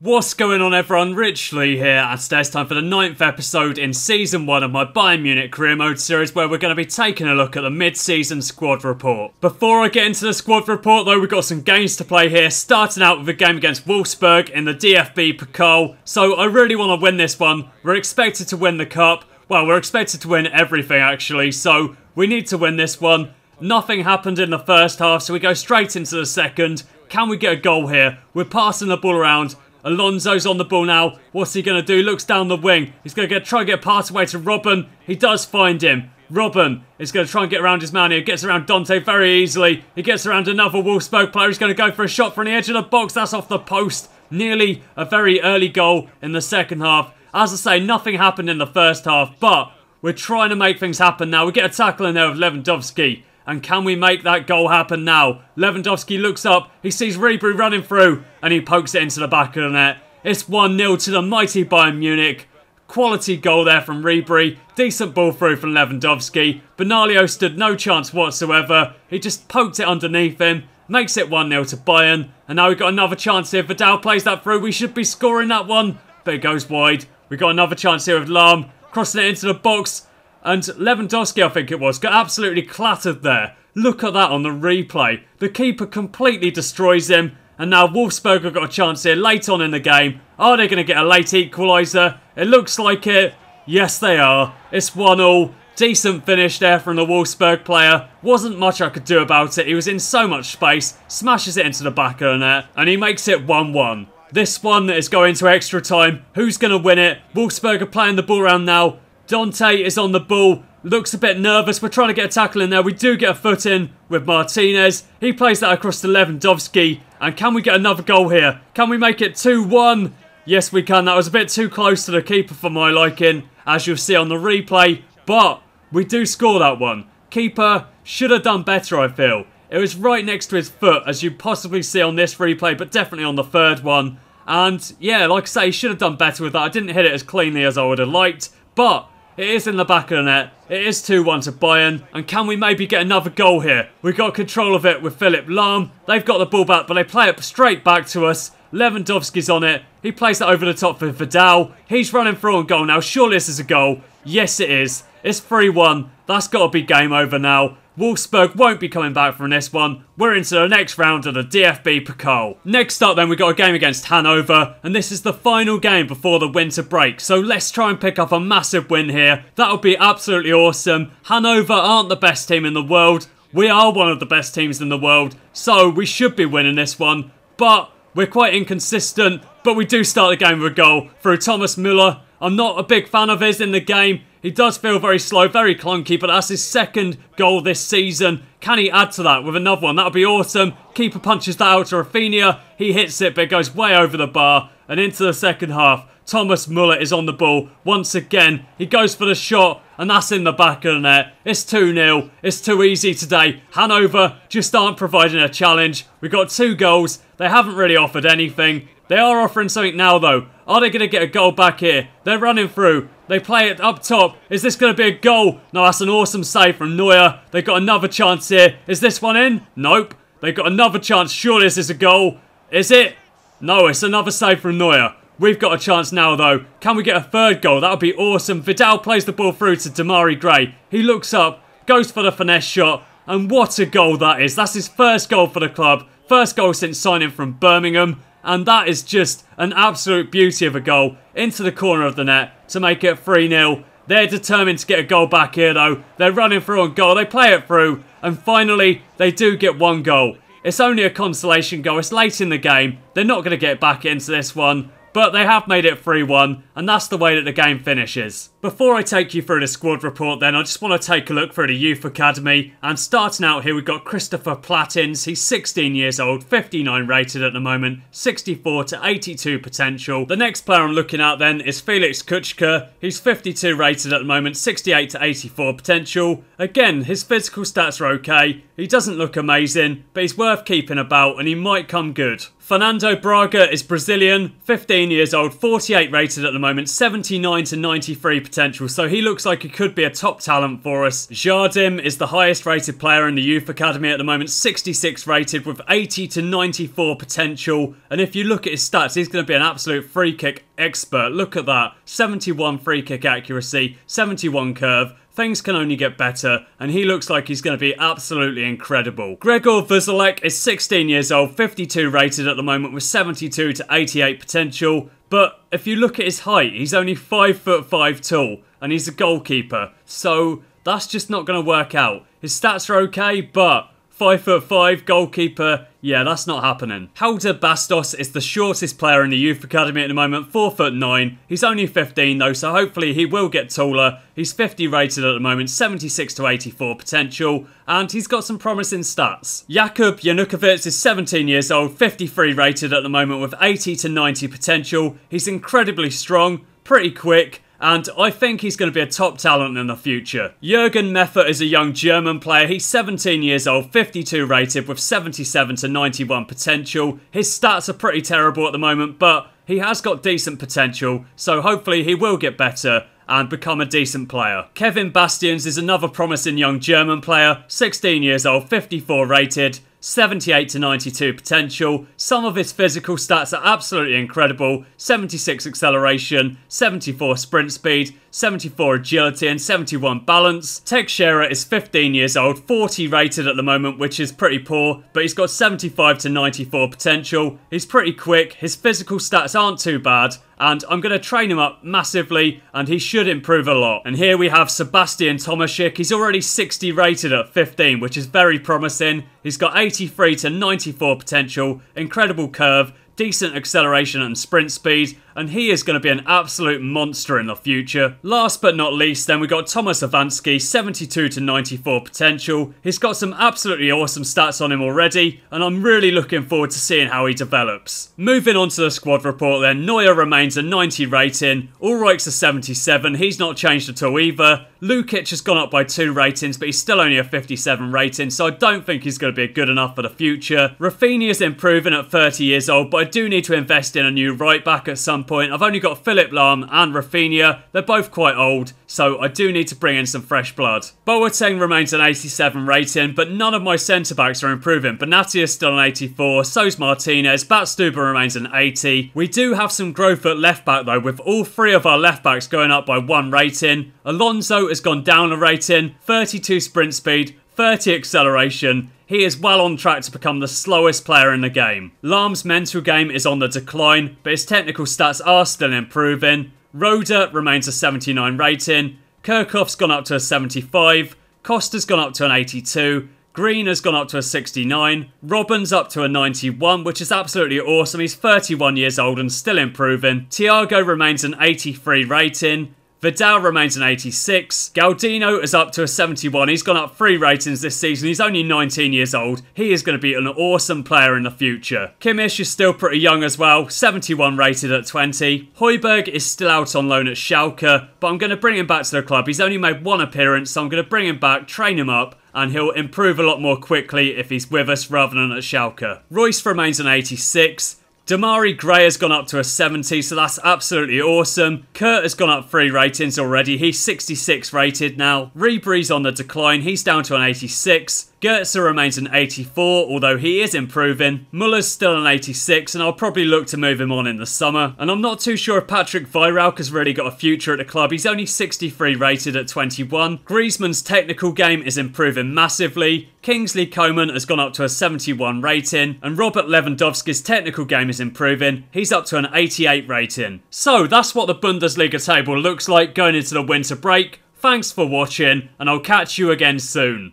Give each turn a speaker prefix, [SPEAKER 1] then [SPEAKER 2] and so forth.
[SPEAKER 1] What's going on everyone, Rich Leigh here, and today's time for the ninth episode in Season 1 of my Bayern Munich Career Mode series where we're going to be taking a look at the mid-season squad report. Before I get into the squad report though, we've got some games to play here, starting out with a game against Wolfsburg in the DFB Pokal, so I really want to win this one. We're expected to win the cup, well we're expected to win everything actually, so we need to win this one. Nothing happened in the first half, so we go straight into the second. Can we get a goal here? We're passing the ball around. Alonso's on the ball now. What's he going to do? Looks down the wing. He's going to get try and get a pass away to Robben. He does find him. Robben is going to try and get around his man here. Gets around Dante very easily. He gets around another Wolfsburg player. He's going to go for a shot from the edge of the box. That's off the post. Nearly a very early goal in the second half. As I say, nothing happened in the first half, but we're trying to make things happen now. We get a tackle in there with Lewandowski. And can we make that goal happen now? Lewandowski looks up, he sees Ribery running through, and he pokes it into the back of the net. It's 1-0 to the mighty Bayern Munich. Quality goal there from Ribery. Decent ball through from Lewandowski. Benaglio stood no chance whatsoever. He just poked it underneath him. Makes it 1-0 to Bayern. And now we've got another chance here. Vidal plays that through. We should be scoring that one. But it goes wide. We've got another chance here with Lahm. Crossing it into the box. And Lewandowski, I think it was, got absolutely clattered there. Look at that on the replay. The keeper completely destroys him. And now Wolfsburg have got a chance here late on in the game. Are they going to get a late equaliser? It looks like it. Yes, they are. It's 1-all. Decent finish there from the Wolfsburg player. Wasn't much I could do about it. He was in so much space. Smashes it into the back of the net. And he makes it 1-1. This one is going to extra time. Who's going to win it? Wolfsburg are playing the ball around now. Dante is on the ball. Looks a bit nervous. We're trying to get a tackle in there. We do get a foot in with Martinez. He plays that across to Lewandowski. And can we get another goal here? Can we make it 2-1? Yes, we can. That was a bit too close to the keeper for my liking, as you'll see on the replay. But we do score that one. Keeper should have done better, I feel. It was right next to his foot, as you possibly see on this replay, but definitely on the third one. And yeah, like I say, he should have done better with that. I didn't hit it as cleanly as I would have liked. But it is in the back of the net. It is 2-1 to Bayern. And can we maybe get another goal here? We've got control of it with Philip Lahm. They've got the ball back, but they play it straight back to us. Lewandowski's on it. He plays that over the top for Vidal. He's running through on goal now. Surely this is a goal. Yes, it is. It's 3-1. That's got to be game over now. Wolfsburg won't be coming back from this one. We're into the next round of the DFB Pokal. Next up then we got a game against Hanover and this is the final game before the winter break. So let's try and pick up a massive win here. That would be absolutely awesome. Hanover aren't the best team in the world. We are one of the best teams in the world. So we should be winning this one. But we're quite inconsistent. But we do start the game with a goal through Thomas Müller. I'm not a big fan of his in the game. He does feel very slow, very clunky, but that's his second goal this season. Can he add to that with another one? That would be awesome. Keeper punches that out to Rafinha. He hits it, but it goes way over the bar. And into the second half, Thomas Müller is on the ball once again. He goes for the shot, and that's in the back of the net. It's 2-0. It's too easy today. Hanover just aren't providing a challenge. We've got two goals. They haven't really offered anything. They are offering something now, though. Are they going to get a goal back here? They're running through. They play it up top. Is this going to be a goal? No, that's an awesome save from Neuer. They've got another chance here. Is this one in? Nope. They've got another chance. Sure, this is a goal. Is it? No, it's another save from Neuer. We've got a chance now, though. Can we get a third goal? That would be awesome. Vidal plays the ball through to Demarai Gray. He looks up, goes for the finesse shot, and what a goal that is. That's his first goal for the club. First goal since signing from Birmingham. And that is just an absolute beauty of a goal into the corner of the net to make it 3-0. They're determined to get a goal back here though. They're running through on goal. They play it through. And finally, they do get one goal. It's only a consolation goal. It's late in the game. They're not going to get back into this one. But they have made it 3-1, and that's the way that the game finishes. Before I take you through the squad report then, I just want to take a look through the youth academy. And starting out here, we've got Christopher Platins. He's 16 years old, 59 rated at the moment, 64 to 82 potential. The next player I'm looking at then is Felix Kuchka. He's 52 rated at the moment, 68 to 84 potential. Again, his physical stats are okay. He doesn't look amazing, but he's worth keeping about and he might come good. Fernando Braga is Brazilian, 15 years old, 48 rated at the moment, 79 to 93 potential, so he looks like he could be a top talent for us. Jardim is the highest rated player in the youth academy at the moment, 66 rated with 80 to 94 potential, and if you look at his stats, he's going to be an absolute free kick expert. Look at that, 71 free kick accuracy, 71 curve, Things can only get better, and he looks like he's going to be absolutely incredible. Gregor Vuzalek is 16 years old, 52 rated at the moment with 72 to 88 potential. But if you look at his height, he's only 5 foot 5 tall, and he's a goalkeeper. So that's just not going to work out. His stats are okay, but Five foot five, goalkeeper. Yeah, that's not happening. Helder Bastos is the shortest player in the youth academy at the moment, four foot nine. He's only 15 though, so hopefully he will get taller. He's 50 rated at the moment, 76 to 84 potential, and he's got some promising stats. Jakub Janukovic is 17 years old, 53 rated at the moment with 80 to 90 potential. He's incredibly strong, pretty quick, and I think he's going to be a top talent in the future. Jurgen Meffer is a young German player. He's 17 years old, 52 rated with 77 to 91 potential. His stats are pretty terrible at the moment, but he has got decent potential, so hopefully he will get better and become a decent player. Kevin Bastians is another promising young German player, 16 years old, 54 rated. 78 to 92 potential. Some of his physical stats are absolutely incredible 76 acceleration, 74 sprint speed, 74 agility, and 71 balance. Teixeira is 15 years old, 40 rated at the moment, which is pretty poor, but he's got 75 to 94 potential. He's pretty quick, his physical stats aren't too bad, and I'm going to train him up massively and he should improve a lot. And here we have Sebastian Tomashik. He's already 60 rated at 15, which is very promising. He's got 83 to 94 potential, incredible curve, decent acceleration and sprint speed, and he is going to be an absolute monster in the future. Last but not least, then we got Thomas Avansky, 72 to 94 potential. He's got some absolutely awesome stats on him already, and I'm really looking forward to seeing how he develops. Moving on to the squad report then, Neuer remains a 90 rating, Ulreich's a 77, he's not changed at all either. Lukic has gone up by two ratings, but he's still only a 57 rating, so I don't think he's going to be good enough for the future. Rafinha is improving at 30 years old, but I do need to invest in a new right back at some point. I've only got Philip Lahm and Rafinha. They're both quite old, so I do need to bring in some fresh blood. Boateng remains an 87 rating, but none of my centre backs are improving. Benatia is still an 84, so's Martinez. Badstuber remains an 80. We do have some growth at left back though, with all three of our left backs going up by one rating. Alonso has gone down a rating, 32 sprint speed, 30 acceleration. He is well on track to become the slowest player in the game. Lahm's mental game is on the decline, but his technical stats are still improving. Rode remains a 79 rating. Kirchhoff's gone up to a 75. Costa's gone up to an 82. Green has gone up to a 69. Robben's up to a 91, which is absolutely awesome. He's 31 years old and still improving. Thiago remains an 83 rating. Vidal remains an 86. Galdino is up to a 71. He's gone up three ratings this season. He's only 19 years old. He is going to be an awesome player in the future. Kimmich is still pretty young as well. 71 rated at 20. Højbjerg is still out on loan at Schalke, but I'm going to bring him back to the club. He's only made one appearance, so I'm going to bring him back, train him up, and he'll improve a lot more quickly if he's with us rather than at Schalke. Reus remains an 86. Demarai Gray has gone up to a 70, so that's absolutely awesome. Kurt has gone up three ratings already. He's 66 rated now. Ribery's on the decline. He's down to an 86. Goetze remains an 84, although he is improving. Muller's still an 86, and I'll probably look to move him on in the summer. And I'm not too sure if Patrick Weihrauch has really got a future at the club. He's only 63 rated at 21. Griezmann's technical game is improving massively. Kingsley Coman has gone up to a 71 rating, and Robert Lewandowski's technical game is improving. He's up to an 88 rating. So that's what the Bundesliga table looks like going into the winter break. Thanks for watching, and I'll catch you again soon.